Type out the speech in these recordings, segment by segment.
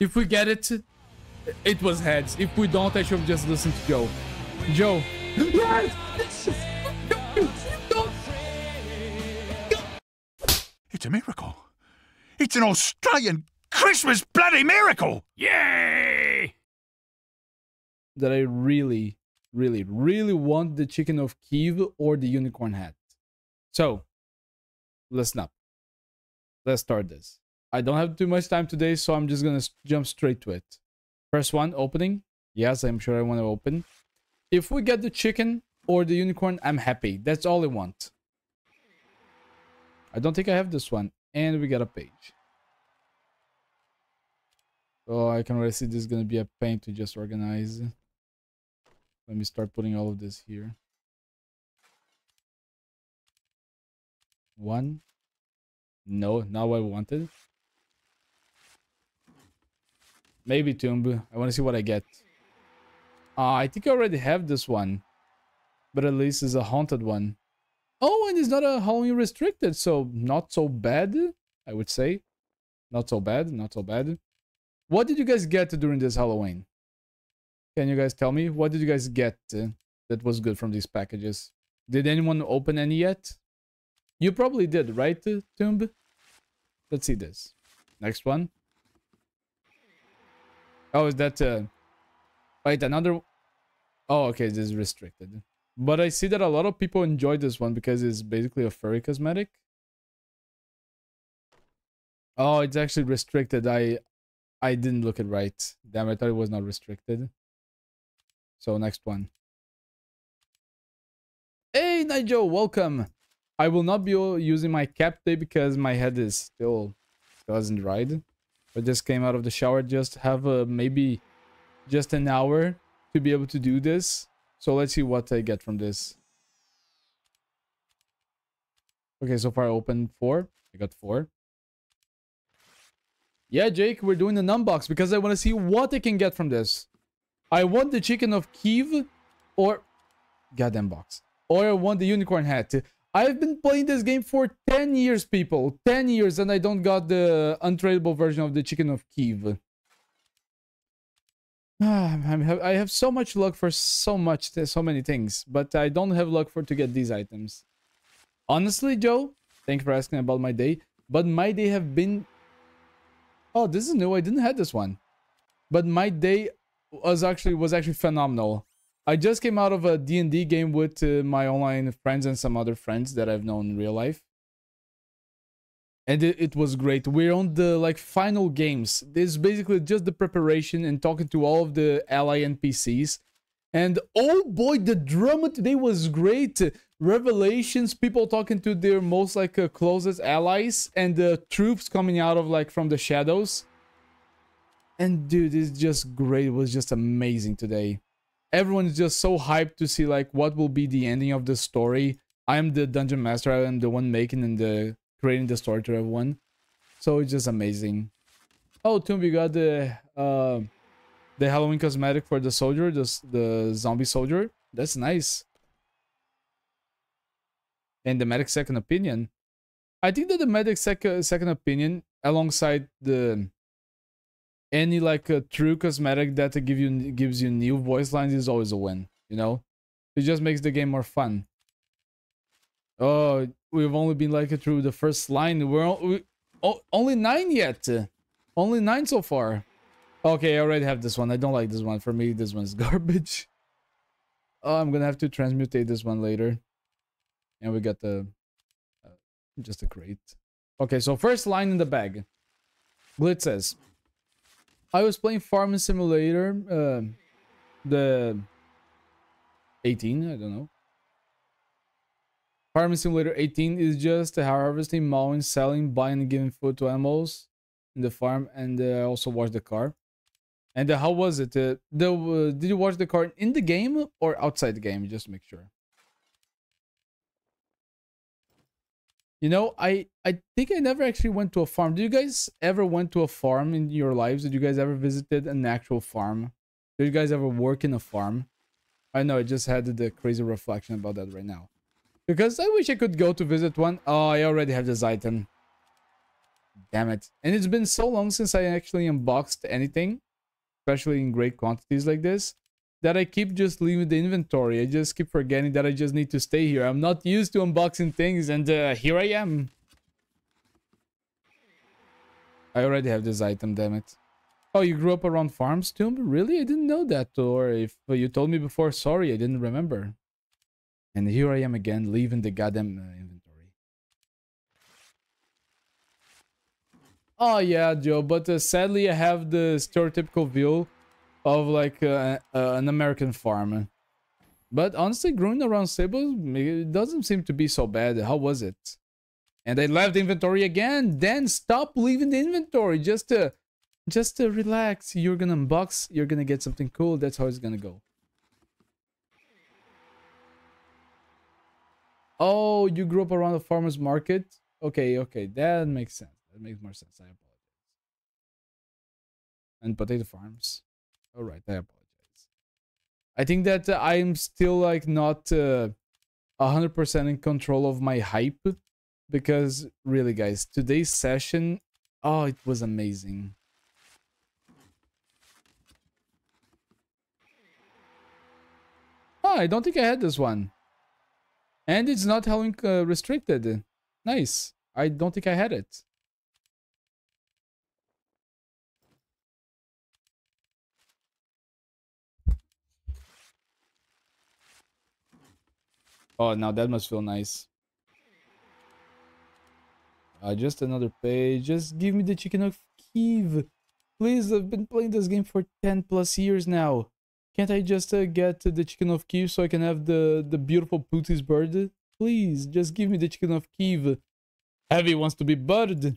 If we get it, it was heads. If we don't, I should have just listened to Joe. Joe. Yes! It's a miracle. It's an Australian Christmas bloody miracle! Yay! That I really, really, really want the chicken of Kiev or the unicorn hat. So, listen up. Let's start this. I don't have too much time today, so I'm just gonna jump straight to it. First one, opening. Yes, I'm sure I want to open. If we get the chicken or the unicorn, I'm happy. That's all I want. I don't think I have this one. And we got a page. Oh, I can already see this is going to be a pain to just organize. Let me start putting all of this here. One. No, not what I wanted. Maybe Tomb. I want to see what I get. Uh, I think I already have this one. But at least it's a haunted one. Oh, and it's not a Halloween restricted, so not so bad, I would say. Not so bad, not so bad. What did you guys get during this Halloween? Can you guys tell me? What did you guys get that was good from these packages? Did anyone open any yet? You probably did, right, Tomb? Let's see this. Next one. Oh, is that... Uh... Wait, another... Oh, okay, this is restricted. But I see that a lot of people enjoy this one because it's basically a furry cosmetic. Oh, it's actually restricted. I I didn't look it right. Damn, I thought it was not restricted. So next one. Hey, Nigel, welcome. I will not be using my cap today because my head is still still hasn't I just came out of the shower. Just have a maybe just an hour to be able to do this. So let's see what I get from this. Okay, so far I opened four. I got four. Yeah, Jake, we're doing an unbox because I want to see what I can get from this. I want the chicken of Kiev or... Goddamn box. Or I want the unicorn hat. I've been playing this game for 10 years, people. 10 years and I don't got the untradeable version of the chicken of Kiev. I have so much luck for so much, so many things, but I don't have luck for to get these items. Honestly, Joe, thank you for asking about my day, but my day have been... Oh, this is new. I didn't have this one. But my day was actually was actually phenomenal. I just came out of a D&D game with uh, my online friends and some other friends that I've known in real life. And it, it, was great. We're on the like final games. This is basically just the preparation and talking to all of the ally npcs and oh boy the drama today was great. Revelations people talking to their most like uh, closest allies and the troops coming out of like from the shadows. And dude it's just great. It was just amazing today everyone is just so hyped to see like what will be the ending of the story i'm the dungeon master i'm the one making and the creating the story to everyone. So it's just amazing. Oh, Tomb, you got the uh, the Halloween cosmetic for the soldier, the, the zombie soldier. That's nice. And the medic second opinion. I think that the medic sec second opinion, alongside the any like a true cosmetic that give you gives you new voice lines, is always a win. You know, it just makes the game more fun. Oh, we've only been like through the first line. We're we, oh, only nine yet. Only nine so far. Okay, I already have this one. I don't like this one. For me, this one's garbage. Oh, I'm gonna have to transmutate this one later. And we got the uh, just a crate. Okay, so first line in the bag. Glitz says, I was playing Farming Simulator, uh, the 18, I don't know. Farming Simulator 18 is just harvesting, mowing, selling, buying, and giving food to animals in the farm, and uh, also watch the car. And uh, how was it? Uh, the uh, did you watch the car in the game or outside the game? Just make sure. You know, I I think I never actually went to a farm. Did you guys ever went to a farm in your lives? Did you guys ever visited an actual farm? Did you guys ever work in a farm? I know I just had the crazy reflection about that right now. Because I wish I could go to visit one. Oh, I already have this item. Damn it. And it's been so long since I actually unboxed anything, especially in great quantities like this, that I keep just leaving the inventory. I just keep forgetting that I just need to stay here. I'm not used to unboxing things, and uh, here I am. I already have this item, damn it. Oh, you grew up around farms too? Really? I didn't know that. Or if you told me before, sorry, I didn't remember. And here I am again, leaving the goddamn uh, inventory. Oh yeah, Joe, but uh, sadly I have the stereotypical view of like uh, uh, an American farm. But honestly, growing around Sables, it doesn't seem to be so bad. How was it? And I left the inventory again. Then stop leaving the inventory. Just to, just to relax. You're gonna unbox. You're gonna get something cool. That's how it's gonna go. Oh, you grew up around a farmer's market? Okay, okay. That makes sense. That makes more sense. I apologize. And potato farms. All right, I apologize. I think that uh, I'm still like not uh, 100% in control of my hype because really guys, today's session, oh, it was amazing. Oh, I don't think I had this one. And it's not Halloween uh, restricted. Nice. I don't think I had it. Oh, now that must feel nice. Uh, just another page. Just give me the chicken of Kiev. Please, I've been playing this game for 10 plus years now. Can't I just uh, get the chicken of Kiev so I can have the, the beautiful Pootis bird? Please, just give me the chicken of Kiev. Heavy wants to be bird.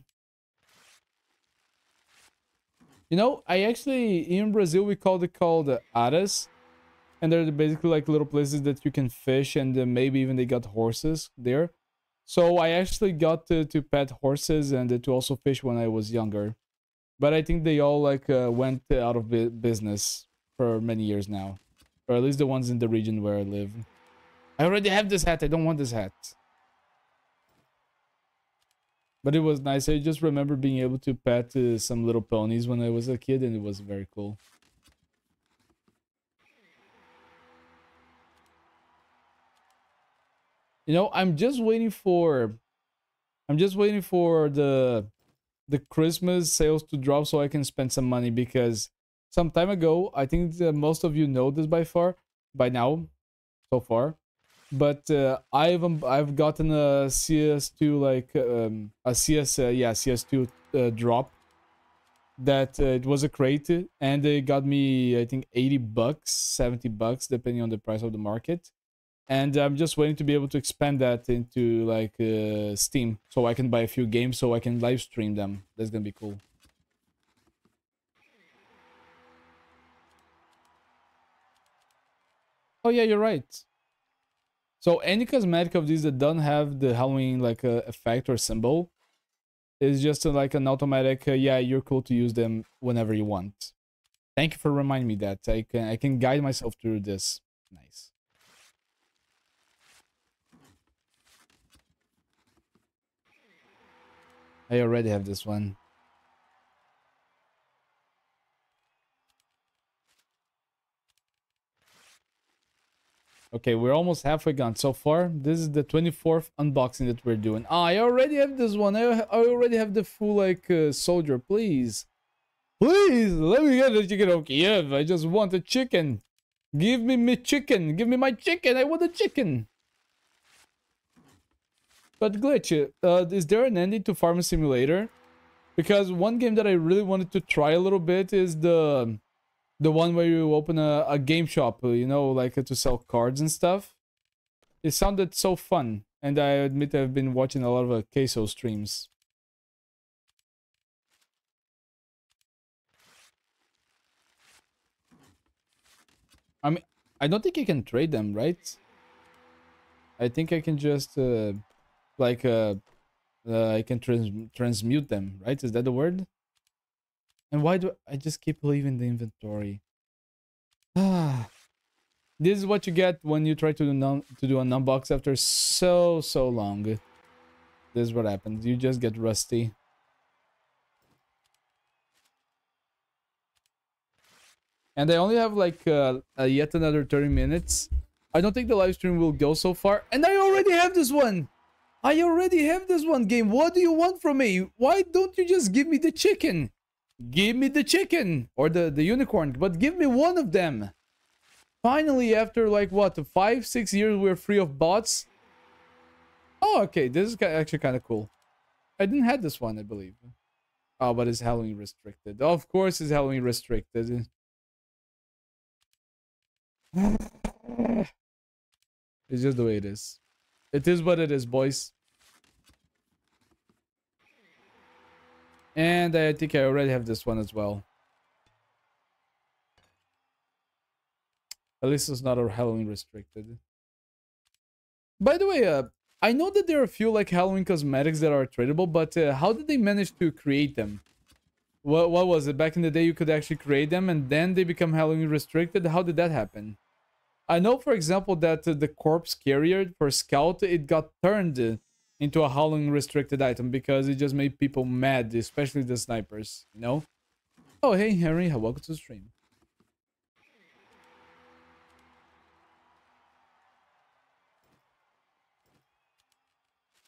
You know, I actually, in Brazil, we call it called aras. And they're basically like little places that you can fish and uh, maybe even they got horses there. So I actually got to, to pet horses and uh, to also fish when I was younger. But I think they all like uh, went out of business for many years now. Or at least the ones in the region where I live. I already have this hat. I don't want this hat. But it was nice. I just remember being able to pet uh, some little ponies when I was a kid and it was very cool. You know, I'm just waiting for... I'm just waiting for the the Christmas sales to drop so I can spend some money because some time ago, I think most of you know this by far, by now, so far. But uh, I've um, I've gotten a CS2 like um, a CS uh, yeah CS2 uh, drop that uh, it was a crate and it got me I think 80 bucks 70 bucks depending on the price of the market and I'm just waiting to be able to expand that into like uh, Steam so I can buy a few games so I can live stream them. That's gonna be cool. Oh yeah, you're right. So any cosmetic of these that don't have the Halloween like uh, effect or symbol is just uh, like an automatic. Uh, yeah, you're cool to use them whenever you want. Thank you for reminding me that I can I can guide myself through this. Nice. I already have this one. Okay, we're almost halfway gone. So far, this is the 24th unboxing that we're doing. Ah, I already have this one. I, I already have the full, like, uh, soldier. Please. Please, let me get the chicken of Kiev. I just want a chicken. Give me my chicken. Give me my chicken. I want a chicken. But Glitch, uh, is there an ending to Farm Simulator? Because one game that I really wanted to try a little bit is the the one where you open a, a game shop, you know, like to sell cards and stuff. It sounded so fun, and I admit I've been watching a lot of uh, Queso streams. I mean, I don't think you can trade them, right? I think I can just, uh, like uh, uh, I can trans transmute them, right? Is that the word? And why do I just keep leaving the inventory? Ah, this is what you get when you try to do, to do an unbox after so, so long. This is what happens. You just get rusty. And I only have like uh, uh, yet another 30 minutes. I don't think the live stream will go so far. And I already have this one! I already have this one game. What do you want from me? Why don't you just give me the chicken? Give me the chicken or the, the unicorn, but give me one of them. Finally, after like what, five, six years, we're free of bots. Oh, okay. This is actually kind of cool. I didn't have this one, I believe. Oh, but it's Halloween restricted. Of course, it's Halloween restricted. it's just the way it is. It is what it is, boys. And I think I already have this one as well. At least it's not a Halloween restricted. By the way, uh, I know that there are a few like Halloween cosmetics that are tradable, but uh, how did they manage to create them? What, what was it? Back in the day, you could actually create them and then they become Halloween restricted. How did that happen? I know, for example, that the corpse carrier for Scout, it got turned into a howling restricted item because it just made people mad, especially the snipers, you know? Oh, hey, Henry, welcome to the stream.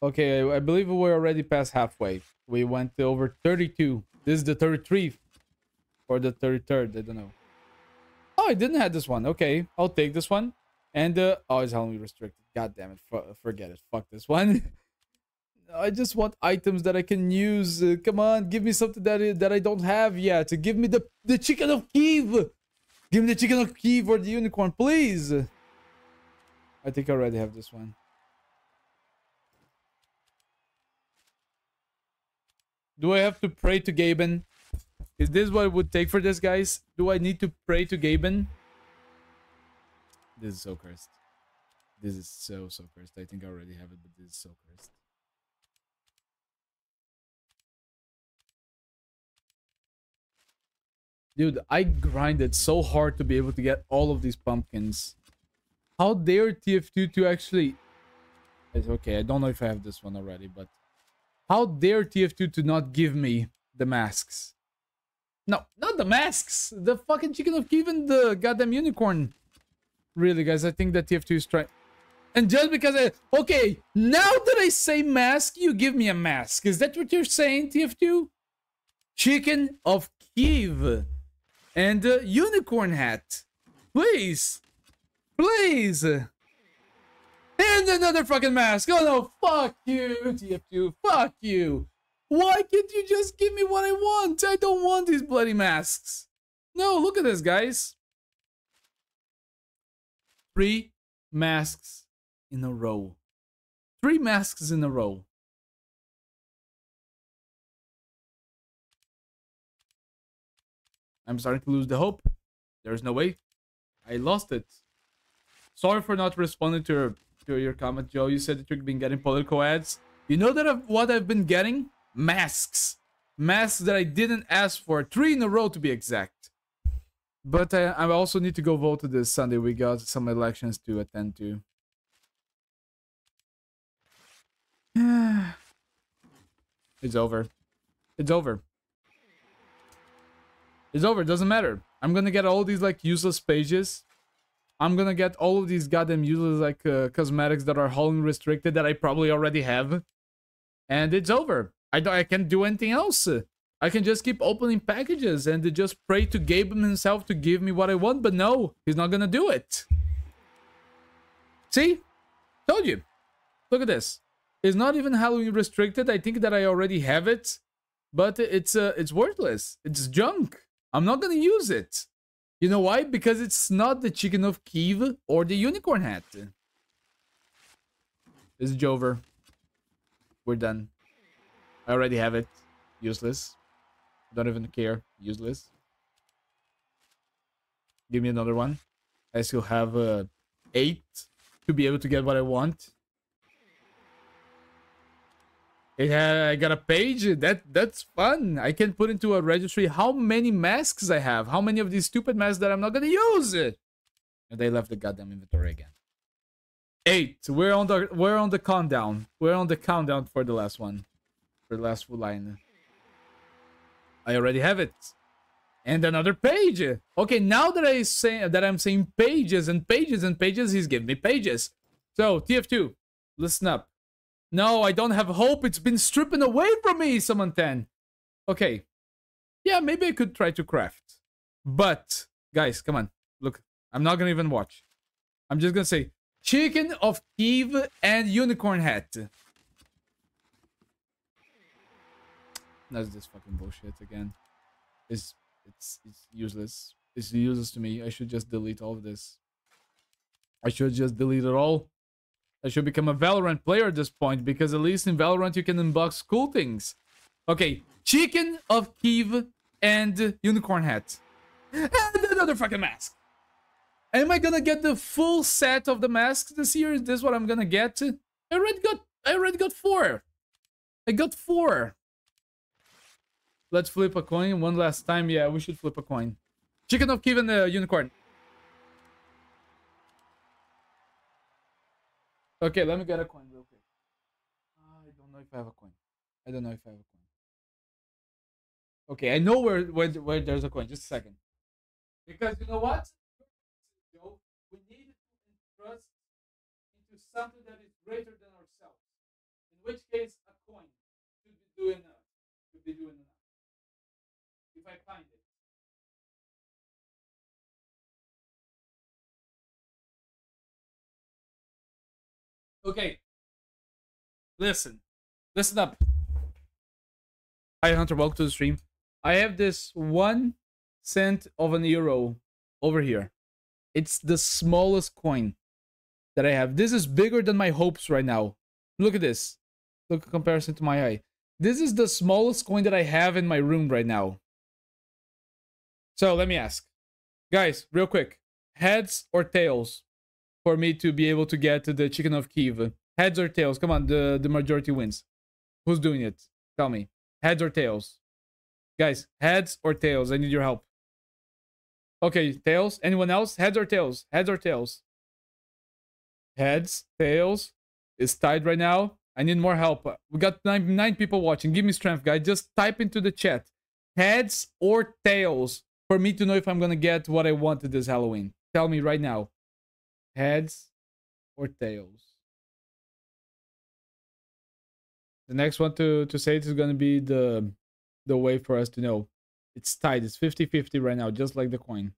Okay, I, I believe we're already past halfway. We went over 32. This is the 33 or the 33rd, I don't know. Oh, I didn't have this one. Okay, I'll take this one. And, uh, oh, it's only restricted. God damn it. F forget it. Fuck this one. I just want items that I can use. Uh, come on, give me something that I, that I don't have yet. Give me the, the chicken of Kiev. Give me the chicken of Kiev or the unicorn, please. I think I already have this one. Do I have to pray to Gaben? Is this what it would take for this, guys? Do I need to pray to Gaben? This is so cursed. This is so, so cursed. I think I already have it, but this is so cursed. Dude, I grinded so hard to be able to get all of these pumpkins. How dare TF2 to actually... It's okay, I don't know if I have this one already, but... How dare TF2 to not give me the masks? No, not the masks. The fucking chicken of Kiev and the goddamn unicorn. Really, guys, I think that TF2 is trying... And just because I... Okay, now that I say mask, you give me a mask. Is that what you're saying, TF2? Chicken of Kiev. And a unicorn hat. Please. Please. And another fucking mask. Oh no, fuck you, TF2. Fuck you. Why can't you just give me what I want? I don't want these bloody masks. No, look at this, guys. Three masks in a row. Three masks in a row. I'm starting to lose the hope. There's no way. I lost it. Sorry for not responding to your, to your comment, Joe. You said that you've been getting political ads. You know that I've, what I've been getting? Masks. Masks that I didn't ask for. Three in a row to be exact. But I, I also need to go vote this Sunday. We got some elections to attend to. it's over. It's over. It's over. It doesn't matter. I'm gonna get all these like useless pages. I'm gonna get all of these goddamn useless like uh, cosmetics that are Halloween restricted that I probably already have. And it's over. I don't, I can't do anything else. I can just keep opening packages and just pray to Gabe himself to give me what I want, but no, he's not gonna do it. See? Told you. Look at this. It's not even Halloween restricted. I think that I already have it, but it's uh, it's worthless. It's junk. I'm not gonna use it. You know why? Because it's not the chicken of Kiev or the unicorn hat. This is Jover. We're done. I already have it. Useless. Don't even care. Useless. Give me another one. I still have uh, eight to be able to get what I want. It I got a page. That that's fun. I can put into a registry how many masks I have. How many of these stupid masks that I'm not gonna use. And they left the goddamn inventory again. Eight. We're on the we're on the countdown. We're on the countdown for the last one for the last full line. I already have it. And another page. Okay, now that I say that I'm saying pages and pages and pages, he's giving me pages. So, TF2, listen up. No, I don't have hope. It's been stripping away from me, Summon 10. Okay. Yeah, maybe I could try to craft. But, guys, come on. Look, I'm not gonna even watch. I'm just gonna say, chicken of Kiev and unicorn hat. That's just fucking bullshit again. It's it's it's useless. It's useless to me. I should just delete all of this. I should just delete it all. I should become a Valorant player at this point because at least in Valorant you can unbox cool things. Okay, chicken of Kiev and unicorn hat. And another fucking mask. Am I gonna get the full set of the masks this year? Is this what I'm gonna get? I already got I already got four. I got four. Let's flip a coin one last time. Yeah, we should flip a coin. Chicken of Kiev the unicorn. Okay, let me get a coin real quick. I don't know if I have a coin. I don't know if I have a coin. Okay, I know where where, where there's a coin. Just a second. Because you know what? We need to trust into something that is greater than ourselves. In which case, a coin should be doing enough. Should be doing enough. I find it. Okay. Listen. Listen up. Hi Hunter, welcome to the stream. I have this one cent of an euro over here. It's the smallest coin that I have. This is bigger than my hopes right now. Look at this. Look comparison to my eye. This is the smallest coin that I have in my room right now. So let me ask. Guys, real quick. Heads or tails for me to be able to get the chicken of Kiev? Heads or tails? Come on, the, the majority wins. Who's doing it? Tell me. Heads or tails? Guys, heads or tails? I need your help. Okay, tails. Anyone else? Heads or tails? Heads or tails? Heads, tails. It's tied right now. I need more help. We got nine, nine people watching. Give me strength, guys. Just type into the chat. Heads or tails for me to know if I'm going to get what I wanted this Halloween. Tell me right now. Heads or tails? The next one to, to say it is going to be the, the way for us to know. It's tied. It's 50-50 right now, just like the coin.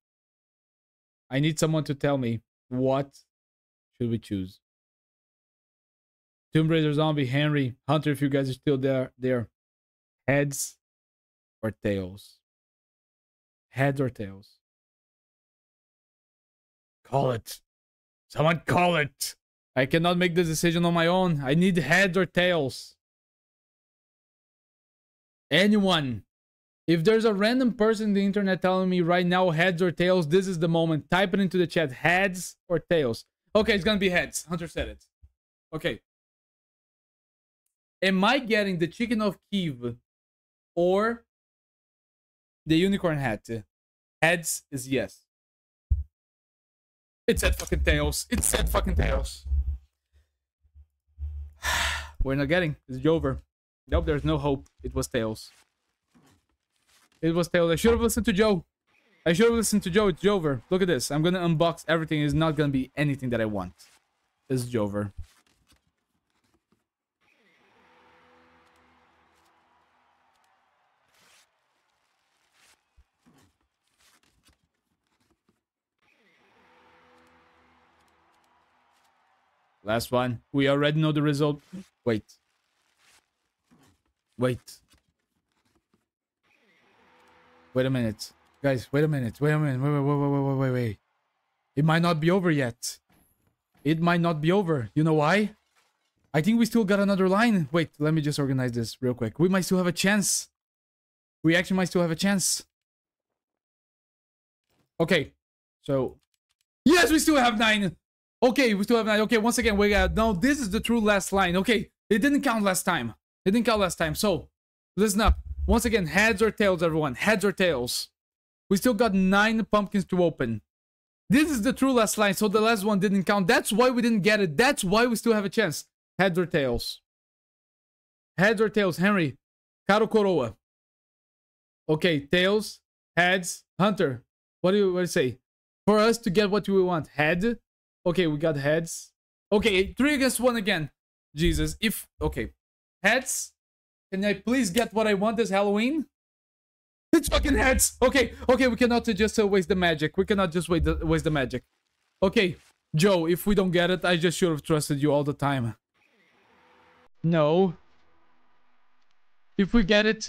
I need someone to tell me what should we choose. Tomb Raider Zombie, Henry, Hunter, if you guys are still there, there. Heads or tails? Heads or tails? Call it. Someone call it. I cannot make this decision on my own. I need heads or tails. Anyone if there's a random person in the internet telling me right now heads or tails, this is the moment. Type it into the chat. Heads or tails. Okay, it's gonna be heads. Hunter said it. Okay. Am I getting the chicken of Kiev or the unicorn hat? Uh, heads is yes. It said fucking tails. It said fucking tails. We're not getting. It's over. Nope, there's no hope. It was tails. It was tails. I should have listened to Joe. I should have listened to Joe. It's Jover. Look at this. I'm gonna unbox everything. It's not gonna be anything that I want. It's Jover. Last one. We already know the result. Wait. Wait. Wait a minute. Guys, wait a minute. Wait a minute. Wait, wait, wait, wait, wait, wait, wait. It might not be over yet. It might not be over. You know why? I think we still got another line. Wait, let me just organize this real quick. We might still have a chance. We actually might still have a chance. Okay. So, yes, we still have nine. Okay, we still have nine. Okay, once again, we got, no, this is the true last line. Okay, it didn't count last time. It didn't count last time. So, listen up. Once again, heads or tails, everyone. Heads or tails. We still got nine pumpkins to open. This is the true last line, so the last one didn't count. That's why we didn't get it. That's why we still have a chance. Heads or tails. Heads or tails. Henry. Caro Coroa. Okay, tails. Heads. Hunter, what do you, what do you say? For us to get what we want. Head. Okay, we got heads. Okay, three against one again. Jesus. If, okay. Heads. Can I please get what I want this Halloween? It's fucking heads. Okay, okay, we cannot just uh, waste the magic. We cannot just waste the, waste the magic. Okay, Joe, if we don't get it, I just should have trusted you all the time. No. If we get it,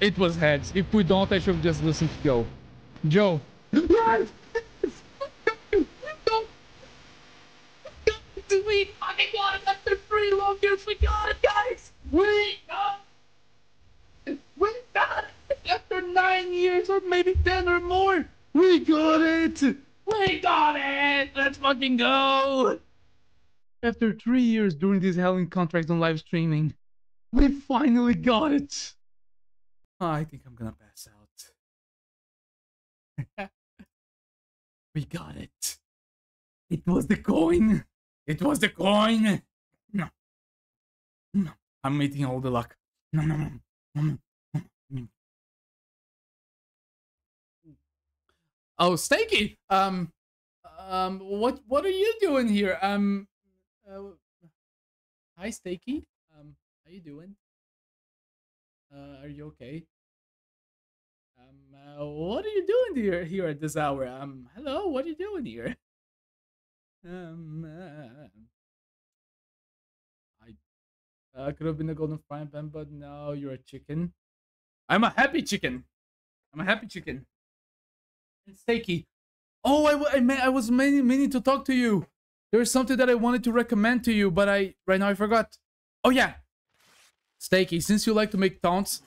it was heads. If we don't, I should have just listened to Joe. Joe. We fucking got it after three long years. We got it, guys. We got it. We got it after nine years or maybe ten or more. We got it. We got it. Let's fucking go. After three years doing this Halloween contract on live streaming, we finally got it. Oh, I think I'm gonna pass out. we got it. It was the coin. It was the coin. No. No. I'm eating all the luck. No, no, no. no, no. Oh, Stakey. Um, um, what what are you doing here? Um, uh, hi, Stakey. Um, how you doing? Uh, are you okay? Um, uh, what are you doing here here at this hour? Um, hello, what are you doing here? Um, uh, I uh, could have been a golden frying pan, but now you're a chicken. I'm a happy chicken. I'm a happy chicken. And Stakey. Oh, I, I, I was meaning, meaning to talk to you. There's something that I wanted to recommend to you, but I right now I forgot. Oh yeah, Stakey. Since you like to make taunts,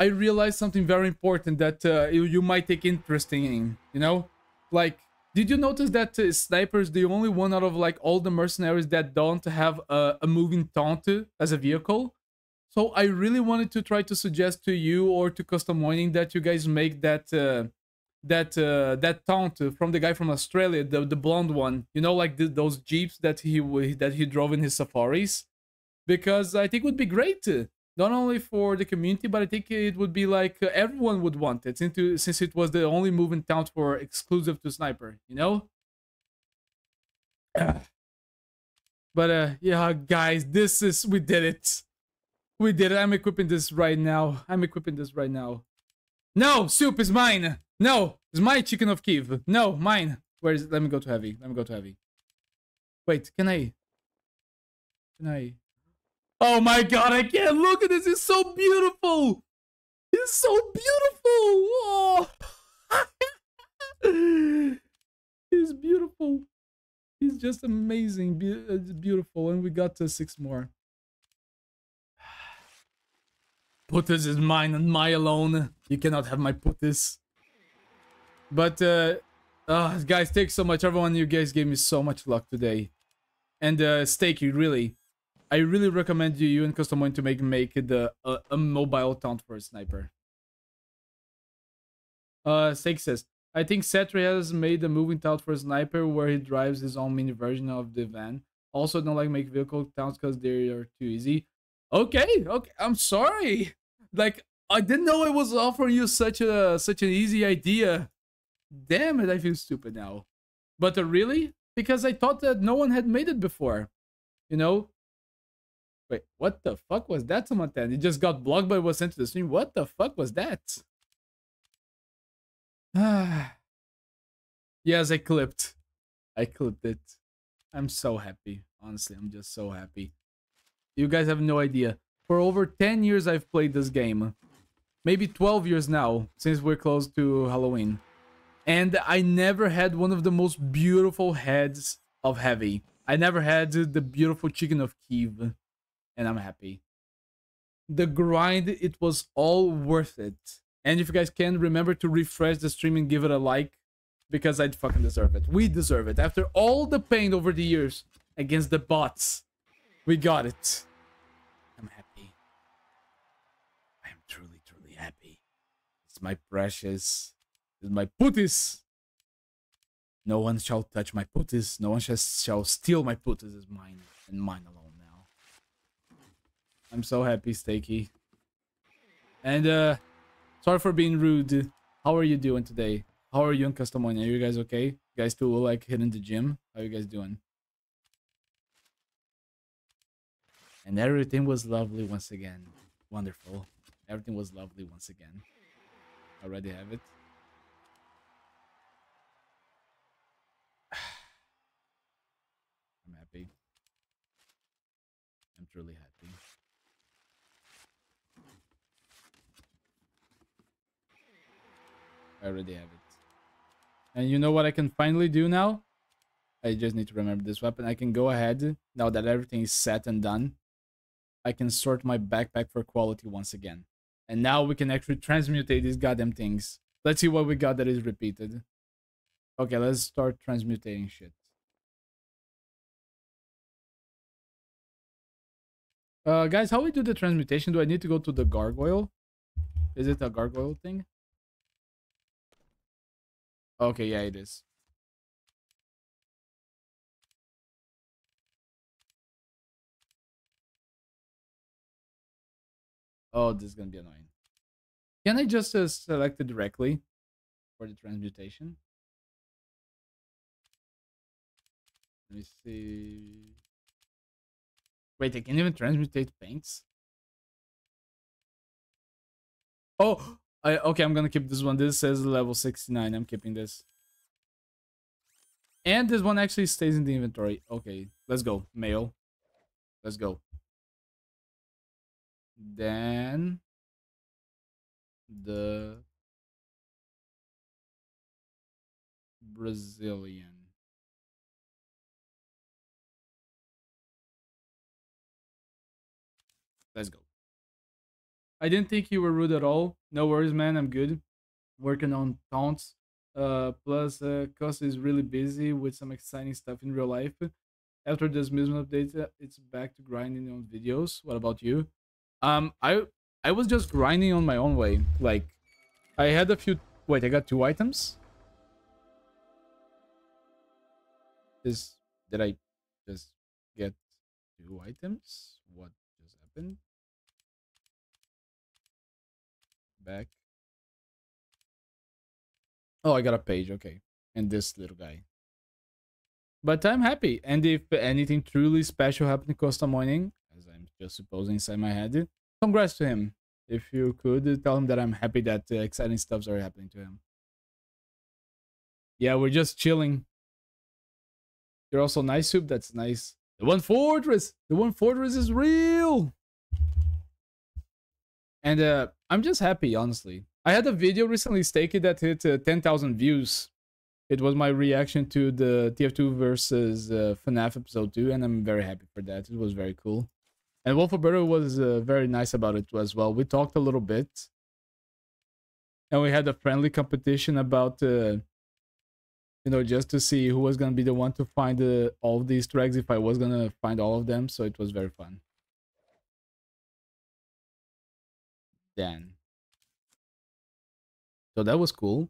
I realized something very important that uh, you, you might take interest in. You know, like did you notice that uh, Sniper is the only one out of like all the mercenaries that don't have a, a moving taunt as a vehicle? So I really wanted to try to suggest to you or to Custom Mining that you guys make that uh, that uh, that taunt from the guy from Australia, the the blonde one. You know, like the, those jeeps that he that he drove in his safaris, because I think would be great not only for the community, but I think it would be like uh, everyone would want it since, since it was the only move in town for exclusive to Sniper, you know? but uh, yeah, guys, this is, we did it. We did it. I'm equipping this right now. I'm equipping this right now. No, soup is mine. No, it's my chicken of Kiev. No, mine. Where is it? Let me go to heavy. Let me go to heavy. Wait, can I? Can I? Oh my god, I can't look at this. It's so beautiful. It's so beautiful. Oh. He's beautiful. He's just amazing. Be it's beautiful. And we got to six more. Pootis is mine and my alone. You cannot have my pootis. But, uh, uh, guys, thanks so much. Everyone, you guys gave me so much luck today. And, uh, Stakey, really. I really recommend you, you and Custom One to make make the uh, a mobile taunt for a sniper. Uh, Sake says, I think Setri has made a moving taunt for a sniper where he drives his own mini version of the van. Also, don't like make vehicle taunts because they are too easy. Okay, okay, I'm sorry. Like, I didn't know I was offering you such a such an easy idea. Damn it, I feel stupid now. But uh, really? Because I thought that no one had made it before. You know, Wait, what the fuck was that, Samantha? It just got blocked but was sent to the stream. What the fuck was that? Ah. yes, I clipped. I clipped it. I'm so happy. Honestly, I'm just so happy. You guys have no idea. For over 10 years, I've played this game. Maybe 12 years now, since we're close to Halloween. And I never had one of the most beautiful heads of Heavy. I never had the beautiful chicken of Kiev and I'm happy. The grind, it was all worth it. And if you guys can, remember to refresh the stream and give it a like because I'd fucking deserve it. We deserve it. After all the pain over the years against the bots, we got it. I'm happy. I am truly, truly happy. It's my precious. It's my pootis. No one shall touch my pootis. No one shall, shall steal my pootis. Is mine and mine alone. I'm so happy, Stakey. And, uh, sorry for being rude. How are you doing today? How are you in Customonia? Are you guys okay? You guys still like hitting the gym? How you guys doing? And everything was lovely once again. Wonderful. Everything was lovely once again. Already have it. I'm happy. I'm truly happy. I already have it. And you know what I can finally do now? I just need to remember this weapon. I can go ahead, now that everything is set and done, I can sort my backpack for quality once again. And now we can actually transmutate these goddamn things. Let's see what we got that is repeated. Okay, let's start transmutating shit. Uh, guys, how we do the transmutation? Do I need to go to the gargoyle? Is it a gargoyle thing? Okay, yeah, it is. Oh, this is gonna be annoying. Can I just uh, select it directly for the transmutation? Let me see. Wait, I can even transmutate paints? Oh, I, okay, I'm gonna keep this one. This says level 69. I'm keeping this. And this one actually stays in the inventory. Okay, let's go. Mail. Let's go. Then the Brazilian. Let's go. I didn't think you were rude at all. No worries, man. I'm good. Working on taunts. Uh, plus, uh, is really busy with some exciting stuff in real life. After this Mism update, uh, it's back to grinding on videos. What about you? Um, I I was just grinding on my own way. Like, I had a few. Wait, I got two items. Is did I just get two items? What just happened? Back. Oh, I got a page. Okay, and this little guy. But I'm happy. And if anything truly special happened in Costa Morning, as I'm just supposing inside my head, congrats to him. If you could tell him that I'm happy that uh, exciting stuffs are happening to him. Yeah, we're just chilling. You're also nice, soup. That's nice. The one fortress. The one fortress is real. And uh, I'm just happy, honestly. I had a video recently stated that hit uh, 10,000 views. It was my reaction to the TF2 versus uh, FNAF episode 2, and I'm very happy for that. It was very cool. And Wolf Alberto was uh, very nice about it as well. We talked a little bit. And we had a friendly competition about, uh, you know, just to see who was going to be the one to find uh, all these tracks if I was going to find all of them. So it was very fun. Then. So that was cool.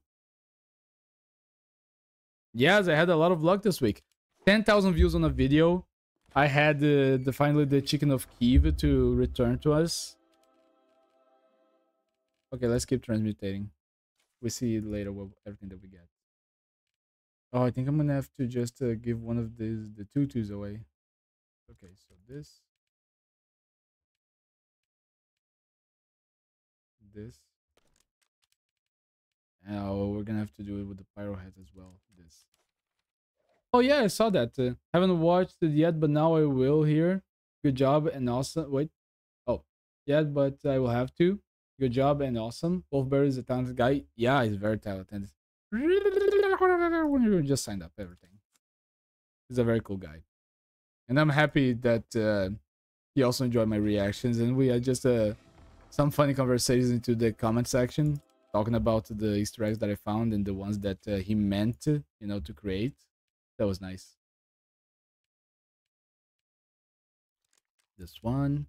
Yes, I had a lot of luck this week. 10,000 views on a video. I had uh, the finally the chicken of Kiev to return to us. Okay, let's keep transmutating. We see later what everything that we get. Oh, I think I'm gonna have to just uh, give one of these the tutus away. Okay, so this, this. Now we're gonna have to do it with the pyro hat as well. This. Oh yeah, I saw that. Uh, haven't watched it yet, but now I will here. Good job and awesome. Wait. Oh, yeah, but I will have to. Good job and awesome. Wolfberry is a talented guy. Yeah, he's very talented. Just signed up everything. He's a very cool guy. And I'm happy that uh, he also enjoyed my reactions. And we had just uh, some funny conversations into the comment section talking about the Easter eggs that I found and the ones that uh, he meant, you know, to create. That was nice. This one.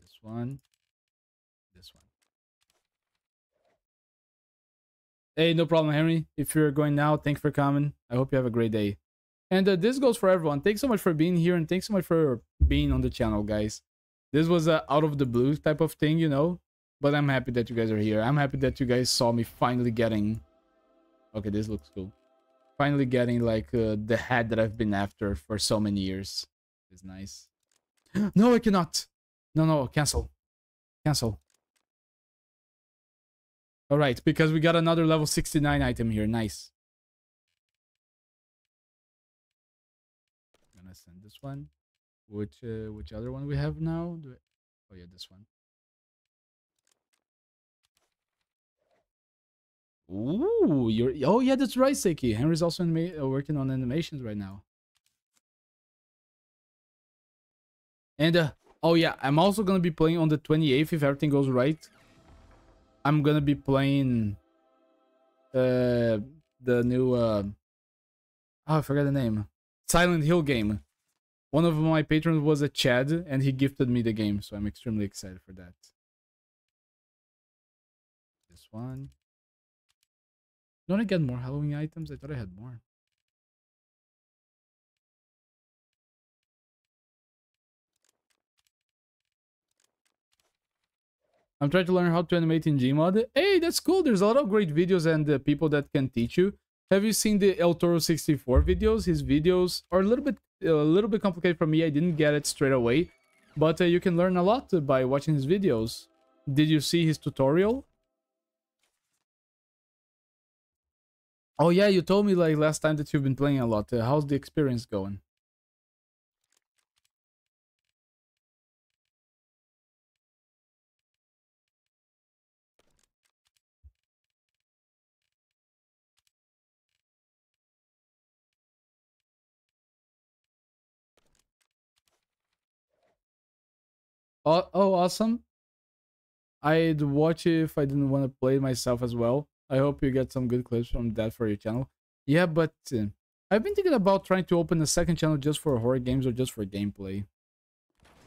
This one. This one. Hey, no problem, Henry. If you're going now, thanks for coming. I hope you have a great day. And uh, this goes for everyone. Thanks so much for being here and thanks so much for being on the channel, guys. This was a out of the blue type of thing, you know. But I'm happy that you guys are here. I'm happy that you guys saw me finally getting... Okay, this looks cool. Finally getting, like, uh, the hat that I've been after for so many years. It's nice. no, I cannot. No, no, cancel. Cancel. Alright, because we got another level 69 item here. Nice. Send this one. Which uh, which other one we have now? Do Oh yeah, this one. Ooh, you're oh yeah, that's right, Seki. Henry's also uh, working on animations right now. And uh, oh yeah, I'm also gonna be playing on the 28th if everything goes right. I'm gonna be playing uh the new uh oh I forgot the name. Silent Hill game. One of my patrons was a Chad and he gifted me the game, so I'm extremely excited for that. This one. Don't I get more Halloween items? I thought I had more. I'm trying to learn how to animate in Gmod. Hey, that's cool. There's a lot of great videos and uh, people that can teach you. Have you seen the El Toro 64 videos? His videos are a little bit a little bit complicated for me. I didn't get it straight away, but uh, you can learn a lot by watching his videos. Did you see his tutorial? Oh yeah, you told me like last time that you've been playing a lot. Uh, how's the experience going? Oh, oh awesome. I'd watch if I didn't want to play myself as well. I hope you get some good clips from that for your channel. Yeah, but uh, I've been thinking about trying to open a second channel just for horror games or just for gameplay.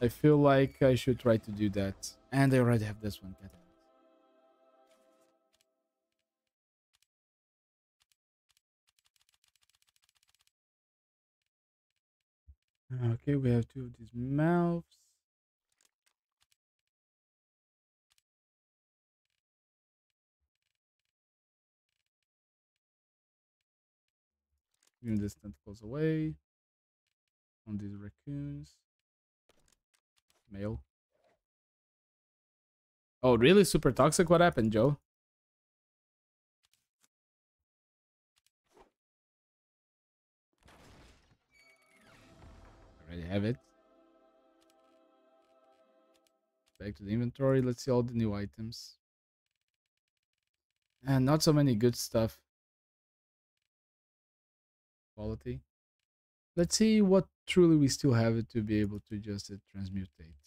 I feel like I should try to do that. And I already have this one. Okay, we have two of these mouths. Even this tentacles away. On these raccoons. Male. Oh, really? Super toxic? What happened, Joe? Already have it. Back to the inventory. Let's see all the new items. And not so many good stuff quality. Let's see what truly we still have it to be able to just uh, transmutate.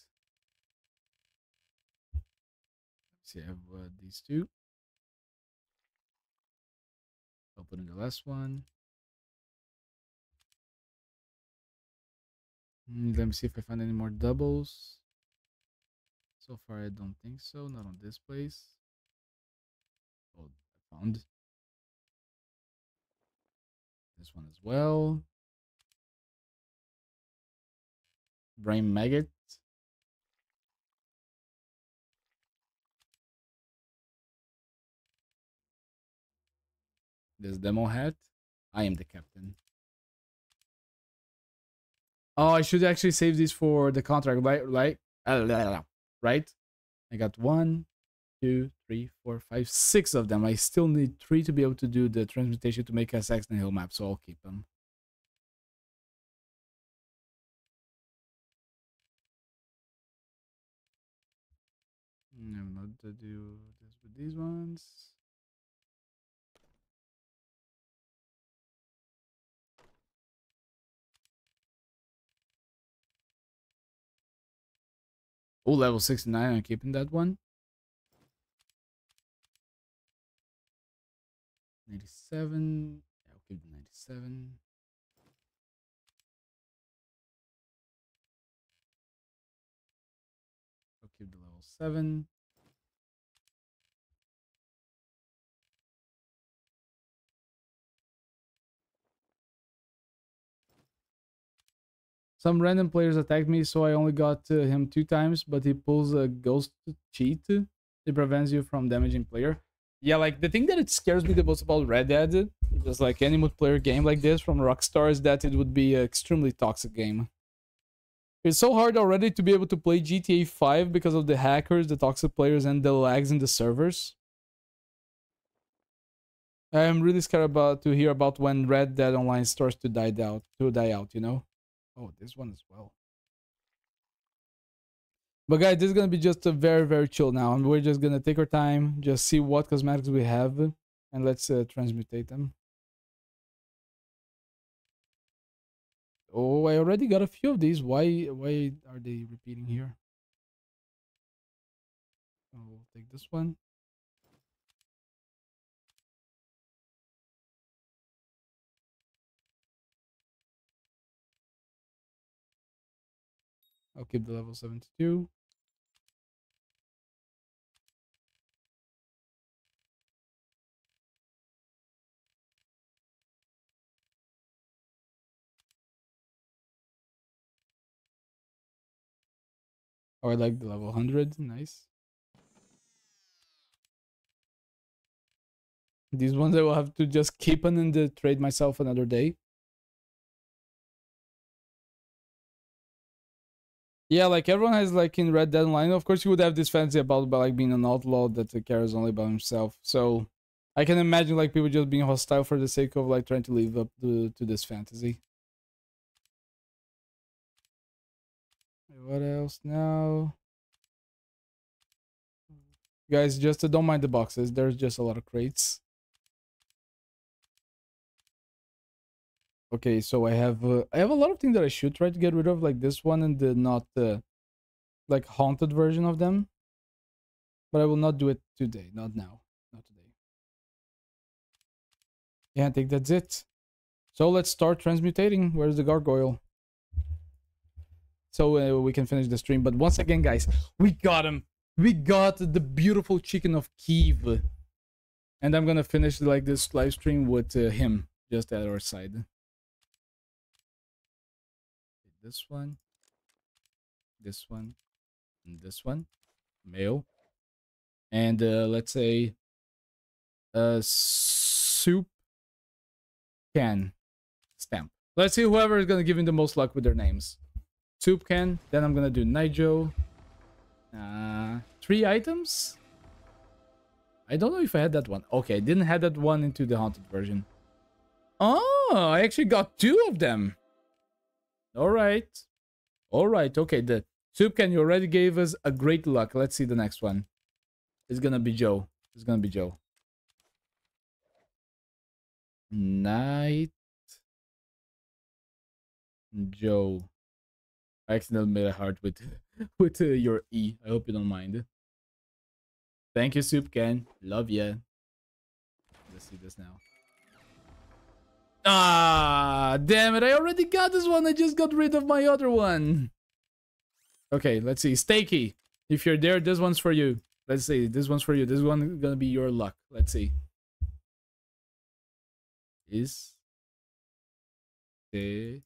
Let's see, I have uh, these two. Open the last one. Mm, let me see if I find any more doubles. So far, I don't think so. Not on this place. Oh, I found this one as well. Brain Maggot. This demo hat. I am the captain. Oh, I should actually save this for the contract, right? Right? Right? I got one, two, three, four, five, six of them. I still need three to be able to do the transmutation to make a Saxon Hill map, so I'll keep them. I'm not to do this with these ones. Oh, level 69, I'm keeping that one. 97. Yeah, I'll keep the 97. I'll keep the level 7. Some random players attacked me, so I only got uh, him two times, but he pulls a ghost cheat. It prevents you from damaging player. Yeah, like the thing that it scares me the most about Red Dead, just like any multiplayer game like this from Rockstar, is that it would be an extremely toxic game. It's so hard already to be able to play GTA 5 because of the hackers, the toxic players, and the lags in the servers. I am really scared about to hear about when Red Dead Online starts to die out, to die out, you know. Oh, this one as well. But guys, this is gonna be just a very very chill now, and we're just gonna take our time, just see what cosmetics we have, and let's uh, transmutate them. Oh, I already got a few of these. Why why are they repeating here? I'll take this one. I'll keep the level 72. Oh, I like the level 100. Nice. These ones I will have to just keep on and uh, trade myself another day. Yeah, like everyone has like in Red Dead Online. Of course, you would have this fantasy about, like being an outlaw that cares only about himself. So I can imagine like people just being hostile for the sake of like trying to live up to, to this fantasy. What else now? Guys, just uh, don't mind the boxes. There's just a lot of crates. Okay, so I have uh, I have a lot of things that I should try to get rid of, like this one and the not uh, like haunted version of them. But I will not do it today, not now, not today. Yeah, I think that's it. So let's start transmutating. Where's the gargoyle? So uh, we can finish the stream. But once again, guys, we got him. We got the beautiful chicken of Kiev. And I'm gonna finish like this live stream with uh, him just at our side this one, this one, and this one, male, and uh, let's say a soup can stamp. Let's see whoever is gonna give me the most luck with their names. Soup can. Then I'm gonna do Nigel. Uh, three items. I don't know if I had that one. Okay, I didn't have that one into the haunted version. Oh, I actually got two of them. All right. All right. Okay. The can you already gave us a great luck. Let's see the next one. It's gonna be Joe. It's gonna be Joe. Night. Joe. I accidentally made a heart with with uh, your E. I hope you don't mind. Thank you, Soup Can. Love ya. Let's see this now. Ah, damn it. I already got this one. I just got rid of my other one. Okay, let's see. Stakey, if you're there, this one's for you. Let's see. This one's for you. This one's gonna be your luck. Let's see. Is the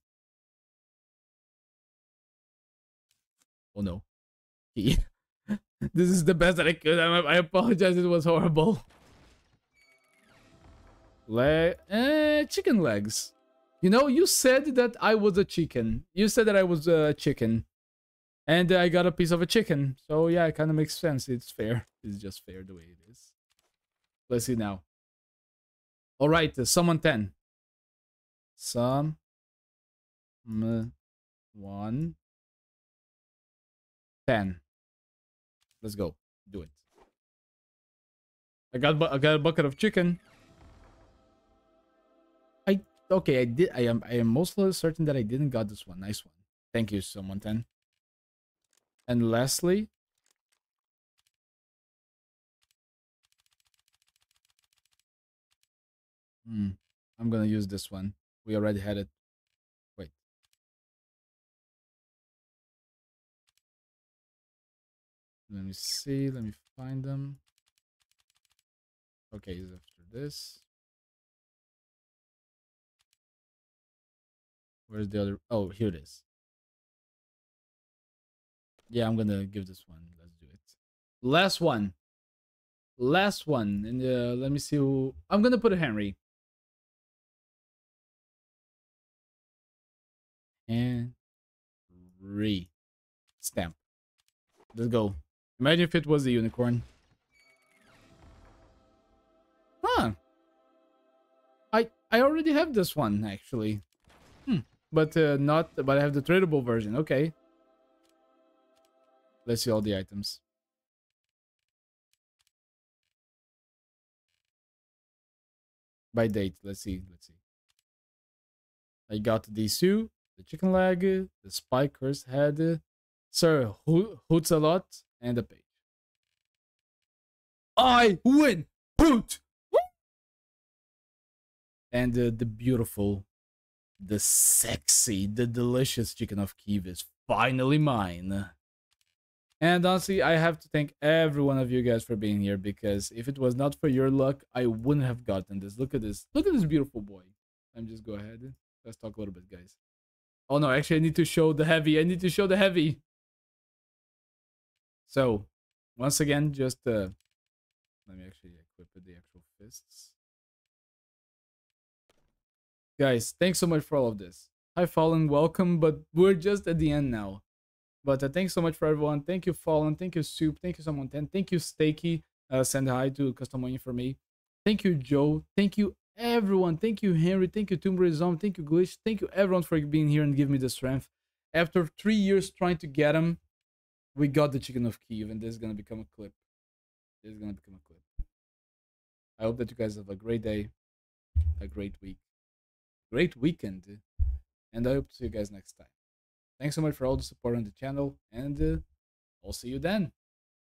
Oh no. this is the best that I could. I apologize. It was horrible. Le uh, chicken legs. You know, you said that I was a chicken. You said that I was a chicken. And I got a piece of a chicken. So yeah, it kind of makes sense. It's fair. It's just fair the way it is. Let's see now. All right, uh, summon 10. Some. One. 10. Let's go. Do it. I got I got a bucket of chicken okay, I did. I am. I am mostly certain that I didn't got this one. Nice one. Thank you, someone ten. And lastly, hmm, I'm gonna use this one. We already had it. Wait. Let me see. Let me find them. Okay, is after this. Where's the other? Oh, here it is. Yeah, I'm gonna give this one. Let's do it. Last one. last one. And uh, let me see who. I'm gonna put a Henry. Henry stamp. Let's go. Imagine if it was a unicorn. Huh. I I already have this one actually. But uh, not. But I have the tradable version. Okay. Let's see all the items. By date. Let's see. Let's see. I got the two, the chicken leg, the spiker's head, Sir Hoots a lot, and the page. I win! Hoot! And uh, the beautiful, the sexy, the delicious chicken of Kiev is finally mine. And honestly, I have to thank every one of you guys for being here because if it was not for your luck, I wouldn't have gotten this. Look at this. Look at this beautiful boy. Me just go ahead. Let's talk a little bit, guys. Oh no, actually I need to show the heavy. I need to show the heavy. So, once again, just uh, let me actually equip the actual fists. Guys, thanks so much for all of this. Hi, Fallen, welcome, but we're just at the end now. But uh, thanks so much for everyone. Thank you, Fallen. Thank you, Soup. Thank you, Someone 10. Thank you, Stakey. Uh, send hi to Custom Money for me. Thank you, Joe. Thank you, everyone. Thank you, Henry. Thank you, Tomb Zone. Thank you, Glitch. Thank you, everyone, for being here and giving me the strength. After three years trying to get him, we got the chicken of Kiev, and this is gonna become a clip. This is gonna become a clip. I hope that you guys have a great day, a great week, great weekend, and I hope to see you guys next time. Thanks so much for all the support on the channel, and uh, I'll see you then.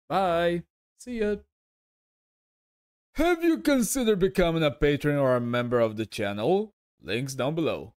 Bye. See ya. Have you considered becoming a patron or a member of the channel? Links down below.